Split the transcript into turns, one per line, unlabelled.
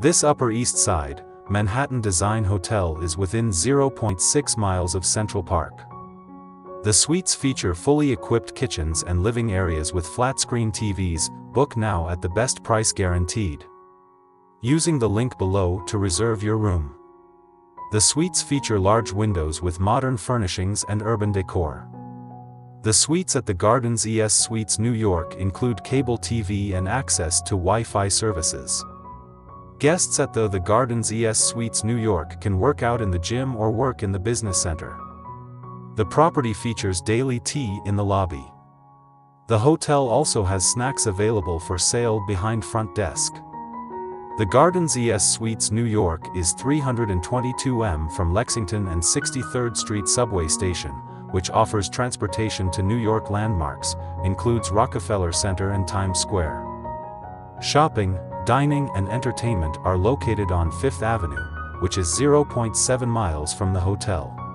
This Upper East Side, Manhattan Design Hotel is within 0.6 miles of Central Park. The suites feature fully equipped kitchens and living areas with flat-screen TVs, book now at the best price guaranteed. Using the link below to reserve your room. The suites feature large windows with modern furnishings and urban decor. The suites at the Gardens ES Suites New York include cable TV and access to Wi-Fi services. Guests at the The Gardens ES Suites New York can work out in the gym or work in the business center. The property features daily tea in the lobby. The hotel also has snacks available for sale behind front desk. The Gardens ES Suites New York is 322M from Lexington and 63rd Street subway station, which offers transportation to New York landmarks, includes Rockefeller Center and Times Square. Shopping, dining and entertainment are located on Fifth Avenue, which is 0.7 miles from the hotel.